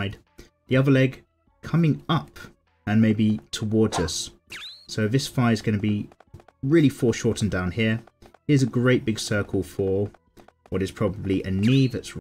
side. The other leg coming up and maybe towards us. So this thigh is going to be really foreshortened down here. Here's a great big circle for what is probably a knee that's